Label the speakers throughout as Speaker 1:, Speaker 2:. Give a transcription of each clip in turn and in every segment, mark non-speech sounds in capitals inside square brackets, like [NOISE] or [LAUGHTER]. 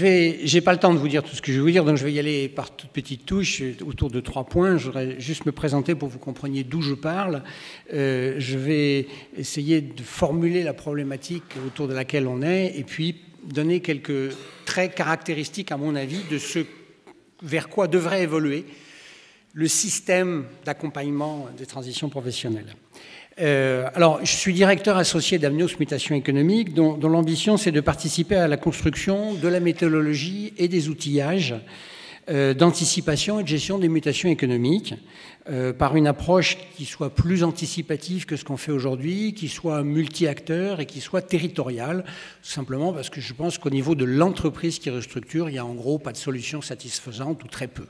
Speaker 1: Je n'ai pas le temps de vous dire tout ce que je vais vous dire, donc je vais y aller par toutes petites touches autour de trois points. Je voudrais juste me présenter pour que vous compreniez d'où je parle. Euh, je vais essayer de formuler la problématique autour de laquelle on est et puis donner quelques traits caractéristiques, à mon avis, de ce vers quoi devrait évoluer le système d'accompagnement des transitions professionnelles. Euh, alors, je suis directeur associé d'Amnios Mutation économique, dont, l'ambition c'est de participer à la construction de la méthodologie et des outillages euh, d'anticipation et de gestion des mutations économiques euh, par une approche qui soit plus anticipative que ce qu'on fait aujourd'hui, qui soit multi-acteur et qui soit territoriale, simplement parce que je pense qu'au niveau de l'entreprise qui restructure, il n'y a en gros pas de solution satisfaisante ou très peu.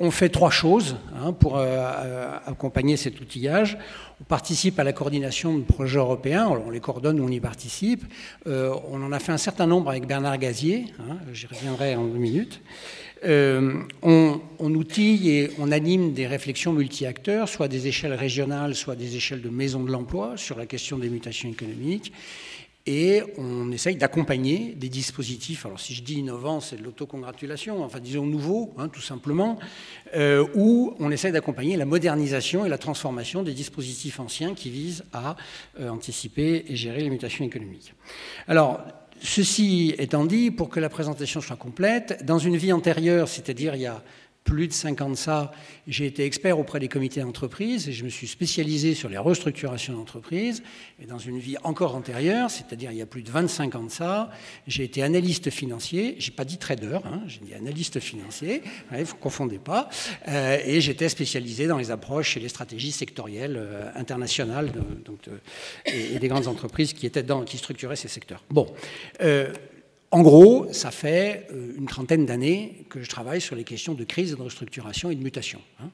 Speaker 1: Euh, on fait trois choses hein, pour euh, euh, accompagner cet outillage. On participe à la coordination de projets européens, on les coordonne on y participe. on en a fait un certain nombre avec Bernard Gazier, hein, j'y reviendrai en deux minutes. on, on, outille et on anime des réflexions multi-acteurs, soit des échelles régionales, soit des échelles de maisons de l'emploi sur la question des mutations économiques et on essaye d'accompagner des dispositifs, alors si je dis innovants, c'est de l'autocongratulation, enfin disons nouveaux, hein, tout simplement, euh, où on essaye d'accompagner la modernisation et la transformation des dispositifs anciens qui visent à euh, anticiper et gérer les mutations économiques. Alors, ceci étant dit, pour que la présentation soit complète, dans une vie antérieure, c'est-à-dire il y a plus de 50 ça, j'ai été expert auprès des comités d'entreprise et je me suis spécialisé sur les restructurations d'entreprise. Et dans une vie encore antérieure, c'est-à-dire il y a plus de 25 ans de ça, j'ai été analyste financier. J'ai pas dit trader, hein, j'ai dit analyste financier. Il ne confondez pas. Euh, et j'étais spécialisé dans les approches et les stratégies sectorielles euh, internationales et, des grandes entreprises qui étaient dans, qui structuraient ces secteurs. Bon. Euh, en gros, ça fait euh, une trentaine d'années que je travaille sur les questions de crise, de restructuration et de mutation. Hein,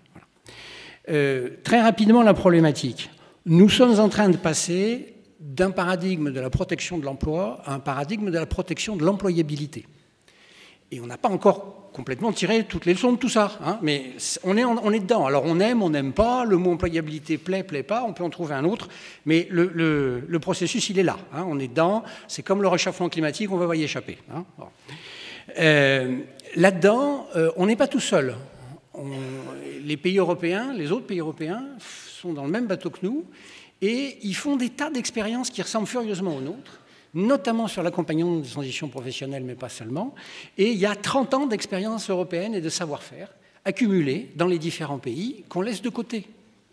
Speaker 1: euh, très rapidement, la problématique. Nous sommes en train de passer d'un paradigme de la protection de l'emploi à un paradigme de la protection de l'employabilité. Et on n'a pas encore complètement tiré toutes les leçons de tout ça. Hein, mais on est, on est dedans. Alors on aime, on n'aime pas. Le mot employabilité plaît, plaît pas. On peut en trouver un autre. Mais le, processus, il est là. Hein, on est dedans. C'est comme le réchauffement climatique, on va y échapper. Hein, euh, là-dedans, euh, on n'est pas tout seul. les pays européens, les autres pays européens sont dans le même bateau que nous. Et ils font des tas d'expériences qui ressemblent furieusement aux nôtres notamment sur l'accompagnement des transitions professionnelles, mais pas seulement. Et il y a 30 ans d'expérience européenne et de savoir-faire accumulés dans les différents pays qu'on laisse de côté,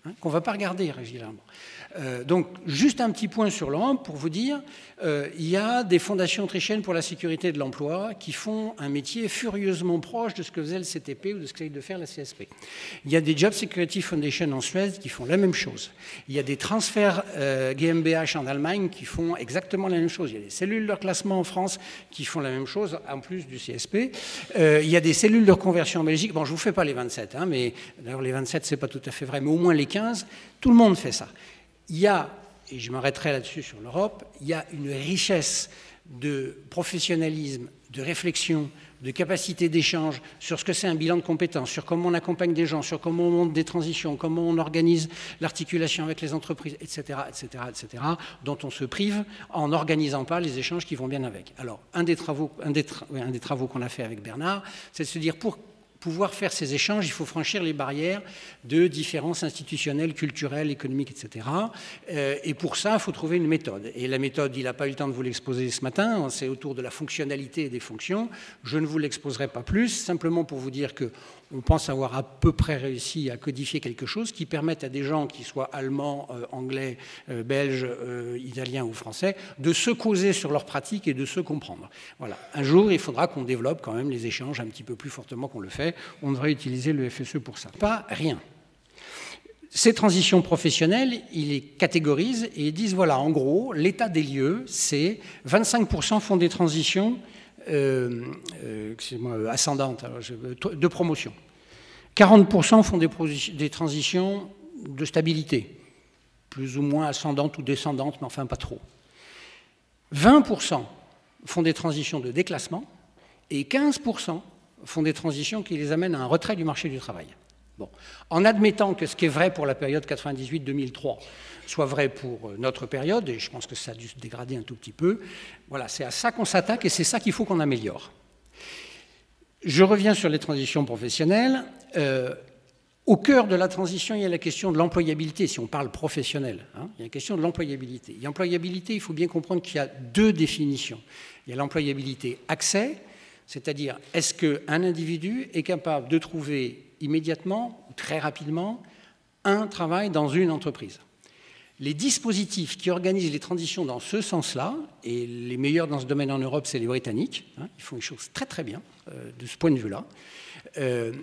Speaker 1: hein, qu'on ne va pas regarder régulièrement. Euh, donc, juste un petit point sur l'Europe pour vous dire, euh, il y a des fondations autrichiennes pour la sécurité de l'emploi qui font un métier furieusement proche de ce que faisait le CTP ou de ce qu'essaye de faire la CSP. Il y a des Job Security Foundation en Suède qui font la même chose. Il y a des transferts euh, GmbH en Allemagne qui font exactement la même chose. Il y a des cellules de classement en France qui font la même chose, en plus du CSP. il y a des cellules de reconversion en Belgique. Bon, je ne vous fais pas les 27, hein, mais d'ailleurs les 27, c'est pas tout à fait vrai, mais au moins les 15, tout le monde fait ça il y a, et je m'arrêterai là-dessus sur l'Europe, il y a une richesse de professionnalisme, de réflexion, de capacité d'échange sur ce que c'est un bilan de compétences, sur comment on accompagne des gens, sur comment on monte des transitions, comment on organise l'articulation avec les entreprises, etc., etc., etc., dont on se prive en n'organisant pas les échanges qui vont bien avec. Alors, un des travaux, travaux qu'on a fait avec Bernard, c'est de se dire pour pouvoir faire ces échanges, il faut franchir les barrières de différences institutionnelles, culturelles, économiques, etc. Euh, et pour ça, il faut trouver une méthode. Et la méthode, il n'a pas eu le temps de vous l'exposer ce matin, c'est autour de la fonctionnalité et des fonctions. Je ne vous l'exposerai pas plus, simplement pour vous dire que on pense avoir à peu près réussi à codifier quelque chose qui permette à des gens qui soient allemands, euh, anglais, euh, belges, italiens ou français de se causer sur leurs pratiques et de se comprendre. Voilà. Un jour, il faudra qu'on développe quand même les échanges un petit peu plus fortement qu'on le fait. On devrait utiliser le FSE pour ça. Pas rien. Ces transitions professionnelles, ils les catégorisent et ils disent voilà, en gros, l'état des lieux, c'est 25% font des transitions euh, euh, ascendante de promotion. 40% font des, transitions de stabilité, plus ou moins ascendantes ou descendantes, mais enfin pas trop. 20% font des transitions de déclassement et 15% font des transitions qui les amènent à un retrait du marché du travail. Bon. En admettant que ce qui est vrai pour la période 98-2003 soit vrai pour euh, notre période, et je pense que ça a dû se dégrader un tout petit peu, voilà, c'est à ça qu'on s'attaque et c'est ça qu'il faut qu'on améliore. Je reviens sur les transitions professionnelles. Euh, au cœur de la transition, il y a la question de l'employabilité, si on parle professionnel. Hein, il y a la question de l'employabilité. Et l'employabilité, il faut bien comprendre qu'il y a deux définitions. Il y a l'employabilité accès, c'est-à-dire est-ce qu'un individu est capable de trouver immédiatement ou très rapidement un travail dans une entreprise? Les dispositifs qui organisent les transitions dans ce sens-là, et les meilleurs dans ce domaine en Europe, c'est les Britanniques, hein, ils font les choses très très bien euh, de ce point de vue-là. Euh,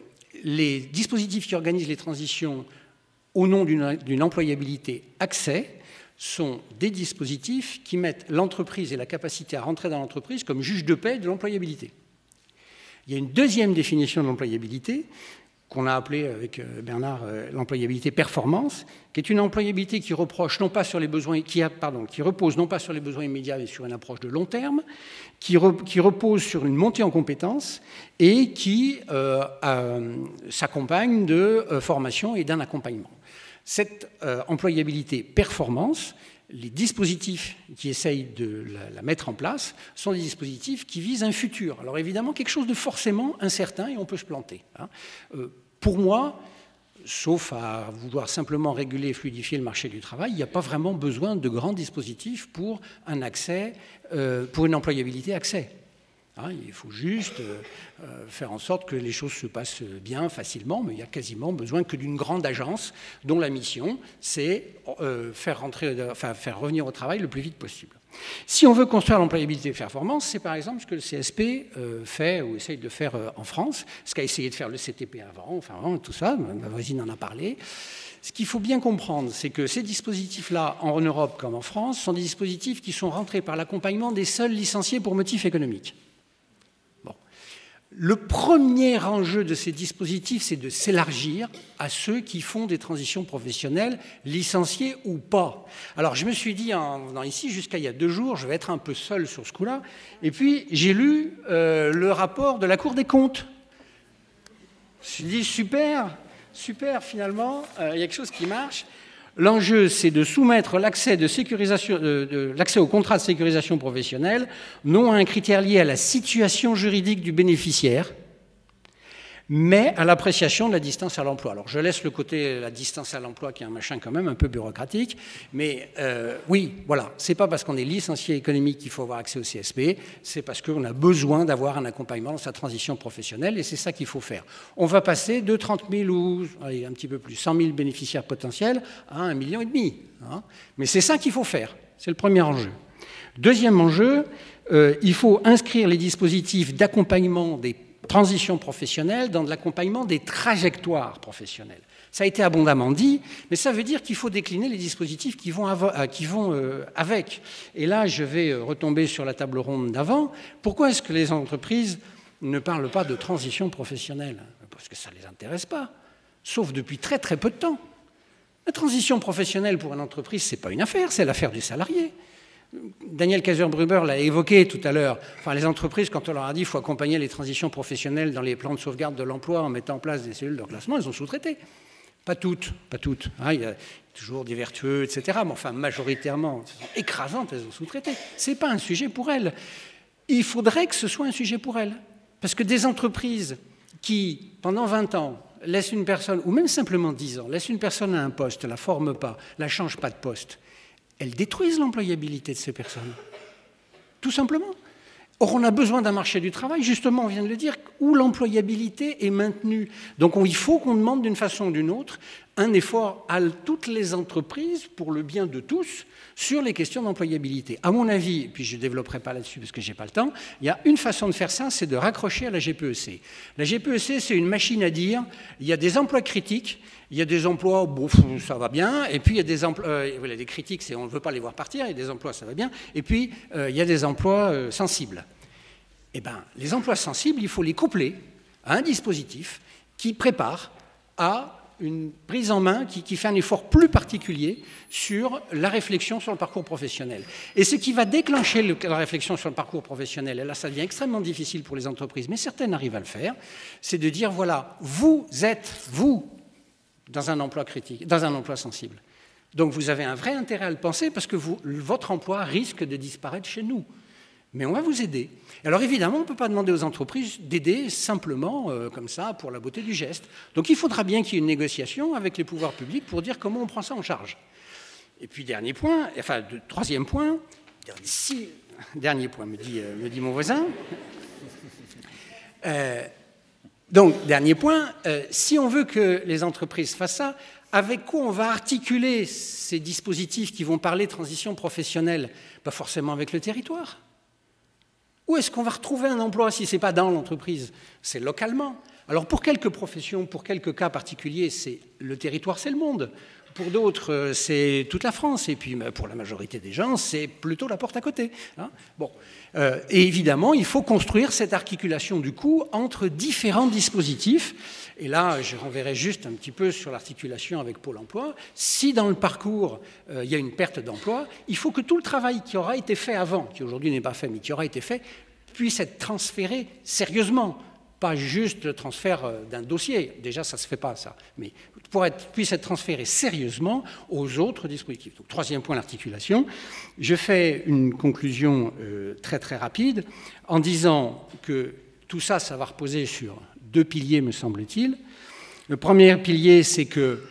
Speaker 1: les dispositifs qui organisent les transitions au nom d'une employabilité accès sont des dispositifs qui mettent l'entreprise et la capacité à rentrer dans l'entreprise comme juge de paix de l'employabilité. Il y a une deuxième définition de l'employabilité qu'on a appelée avec euh, Bernard euh, l'employabilité performance, qui est une employabilité qui repose non pas sur les besoins immédiats, mais sur une approche de long terme, qui, repose sur une montée en compétences et qui euh, s'accompagne de formation et d'un accompagnement. Cette employabilité performance, les dispositifs qui essayent de la, mettre en place sont des dispositifs qui visent un futur. Alors évidemment, quelque chose de forcément incertain et on peut se planter. Hein. Euh, pour moi, sauf à vouloir simplement réguler et fluidifier le marché du travail, il n'y a pas vraiment besoin de grands dispositifs pour un accès, euh, pour une employabilité accès. Hein, il faut juste euh, euh, faire en sorte que les choses se passent bien, facilement, mais il n'y a quasiment besoin que d'une grande agence dont la mission, c'est euh, faire, faire revenir au travail le plus vite possible. Si on veut construire l'employabilité de performance, c'est par exemple ce que le CSP fait ou essaye de faire en France, ce qu'a essayé de faire le CTP avant, enfin tout ça, ma voisine en a parlé. Ce qu'il faut bien comprendre, c'est que ces dispositifs-là, en Europe comme en France, sont des dispositifs qui sont rentrés par l'accompagnement des seuls licenciés pour motifs économiques. Le premier enjeu de ces dispositifs, c'est de s'élargir à ceux qui font des transitions professionnelles, licenciés ou pas. Alors je me suis dit en venant ici, jusqu'à il y a deux jours, je vais être un peu seul sur ce coup-là, et puis j'ai lu euh, le rapport de la Cour des comptes. Je me suis dit, super, super, finalement, euh, il y a quelque chose qui marche. L'enjeu, c'est de soumettre l'accès au contrat de sécurisation professionnelle non à un critère lié à la situation juridique du bénéficiaire, mais à l'appréciation de la distance à l'emploi. Alors je laisse le côté la distance à l'emploi qui est un machin quand même un peu bureaucratique, mais euh, oui, voilà, c'est pas parce qu'on est licencié économique qu'il faut avoir accès au CSP, c'est parce qu'on a besoin d'avoir un accompagnement dans sa transition professionnelle et c'est ça qu'il faut faire. On va passer de 30 000 ou un petit peu plus, 100 000 bénéficiaires potentiels à un million et demi. Hein. Mais c'est ça qu'il faut faire, c'est le premier enjeu. Deuxième enjeu, euh, il faut inscrire les dispositifs d'accompagnement des transition professionnelle dans de l'accompagnement des trajectoires professionnelles. Ça a été abondamment dit, mais ça veut dire qu'il faut décliner les dispositifs qui vont, euh, euh, avec. Et là, je vais euh, retomber sur la table ronde d'avant. Pourquoi est-ce que les entreprises ne parlent pas de transition professionnelle? Parce que ça ne les intéresse pas, sauf depuis très très peu de temps. La transition professionnelle pour une entreprise, ce n'est pas une affaire, c'est l'affaire du salarié. Daniel Kaiser-Bruber l'a évoqué tout à l'heure. Les entreprises, quand on leur a dit qu'il faut accompagner les transitions professionnelles dans les plans de sauvegarde de l'emploi en mettant en place des cellules de reclassement, elles ont sous-traité. Pas toutes, pas toutes. Hein. il y a toujours des vertueux, etc. Mais enfin, majoritairement, écrasantes, elles ont sous-traité. Ce n'est pas un sujet pour elles. Il faudrait que ce soit un sujet pour elles. Parce que des entreprises qui, pendant 20 ans, laissent une personne, ou même simplement 10 ans, laissent une personne à un poste, la forment pas, la changent pas de poste, elles détruisent l'employabilité de ces personnes. Tout simplement. Or, on a besoin d'un marché du travail, justement, on vient de le dire, où l'employabilité est maintenue. Donc, il faut qu'on demande d'une façon ou d'une autre un effort à toutes les entreprises pour le bien de tous sur les questions d'employabilité. À mon avis, puis je ne développerai pas là-dessus parce que je n'ai pas le temps, il y a une façon de faire ça, c'est de raccrocher à la GPEC. La GPEC, c'est une machine à dire, il y a des emplois critiques, il y a des emplois, bon, ça va bien, et puis il y a des emplois, euh, des critiques, c'est on ne veut pas les voir partir, il y a des emplois, ça va bien, et puis euh, il y a des emplois euh, sensibles. Eh bien, les emplois sensibles, il faut les coupler à un dispositif qui prépare à une prise en main qui, fait un effort plus particulier sur la réflexion sur le parcours professionnel. Et ce qui va déclencher la réflexion sur le parcours professionnel, et là ça devient extrêmement difficile pour les entreprises, mais certaines arrivent à le faire, c'est de dire, voilà, vous êtes, vous, dans un emploi critique, dans un emploi sensible. Donc vous avez un vrai intérêt à le penser parce que votre emploi risque de disparaître chez nous. Mais on va vous aider. Alors évidemment, on ne peut pas demander aux entreprises d'aider simplement euh, comme ça pour la beauté du geste. Donc il faudra bien qu'il y ait une négociation avec les pouvoirs publics pour dire comment on prend ça en charge. Et puis dernier point, enfin troisième point, [LAUGHS] dernier point me dit, euh, me dit mon voisin. Euh, donc dernier point, si on veut que les entreprises fassent ça, avec quoi on va articuler ces dispositifs qui vont parler transition professionnelle? Pas forcément avec le territoire. Où est-ce qu'on va retrouver un emploi si ce n'est pas dans l'entreprise? C'est localement. Alors pour quelques professions, pour quelques cas particuliers, c'est le territoire, c'est le monde. Pour d'autres, euh, c'est toute la France. Et puis pour la majorité des gens, c'est plutôt la porte à côté. Hein. bon. Euh, et évidemment, il faut construire cette articulation du coup entre différents dispositifs et là, je renverrai juste un petit peu sur l'articulation avec Pôle emploi. Si dans le parcours, euh, il y a une perte d'emploi, il faut que tout le travail qui aura été fait avant, qui aujourd'hui n'est pas fait, mais qui aura été fait, puisse être transféré sérieusement. Pas juste le transfert euh, d'un dossier, déjà ça ne se fait pas ça, mais pour être, puisse être transféré sérieusement aux autres dispositifs. Troisième point, l'articulation. Je fais une conclusion euh, très très rapide en disant que tout ça, ça va reposer sur deux piliers, me semble-t-il. Le premier pilier, c'est que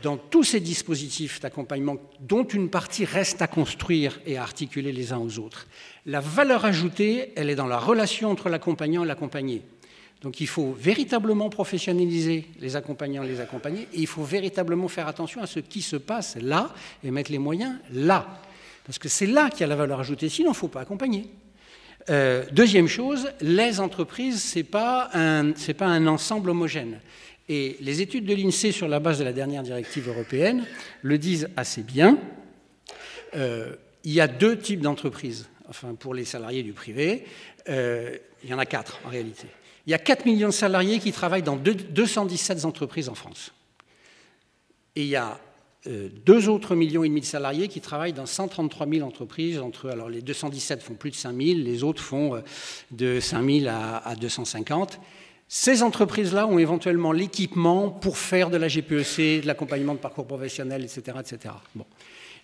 Speaker 1: dans tous ces dispositifs d'accompagnement, dont une partie reste à construire et à articuler les uns aux autres, la valeur ajoutée, elle est dans la relation entre l'accompagnant et l'accompagné. Donc il faut véritablement professionnaliser les accompagnants les accompagnés, et il faut véritablement faire attention à ce qui se passe là et mettre les moyens là. Parce que c'est là qu'il y a la valeur ajoutée, sinon il ne faut pas accompagner. Euh, deuxième chose, les entreprises, ce n'est pas, un ensemble homogène. Et les études de l'INSEE sur la base de la dernière directive européenne le disent assez bien. Euh, il y a deux types d'entreprises. Enfin, pour les salariés du privé, euh, il y en a quatre en réalité. Il y a 4 millions de salariés qui travaillent dans 217 entreprises en France. Et il y a euh, deux autres millions et demi de salariés qui travaillent dans 133 000 entreprises. Entre, alors les 217 font plus de 5 000, les autres font euh, de 5 000 à, à 250. Ces entreprises-là ont éventuellement l'équipement pour faire de la GPEC, de l'accompagnement de parcours professionnel, etc.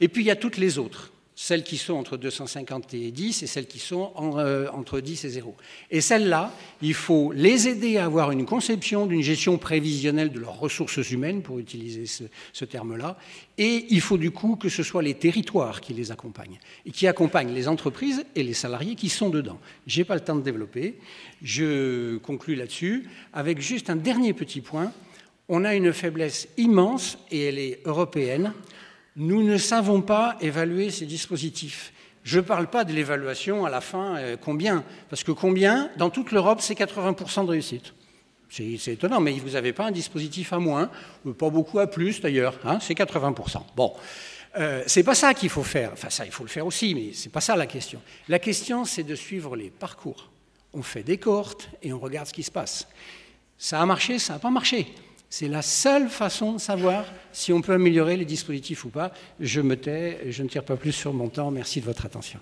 Speaker 1: Et puis il y a toutes les autres celles qui sont entre 250 et 10 et celles qui sont euh, entre 10 et 0. Et celles-là, il faut les aider à avoir une conception d'une gestion prévisionnelle de leurs ressources humaines, pour utiliser ce, terme-là, et il faut du coup que ce soit les territoires qui les accompagnent, et qui accompagnent les entreprises et les salariés qui sont dedans. Je n'ai pas le temps de développer, je conclus là-dessus, avec juste un dernier petit point. On a une faiblesse immense, et elle est européenne, nous ne savons pas évaluer ces dispositifs. Je ne parle pas de l'évaluation à la fin, euh, combien Parce que combien Dans toute l'Europe, c'est 80% de réussite. C'est étonnant, mais vous n'avez pas un dispositif à moins, pas beaucoup à plus d'ailleurs, hein, c'est 80%. Bon, euh, c'est pas ça qu'il faut faire, enfin ça il faut le faire aussi, mais c'est pas ça la question. La question c'est de suivre les parcours. On fait des cohortes et on regarde ce qui se passe. Ça a marché, ça n'a pas marché. C'est la seule façon de savoir si on peut améliorer les dispositifs ou pas. Je me tais, je ne tire pas plus sur mon temps. Merci de votre attention.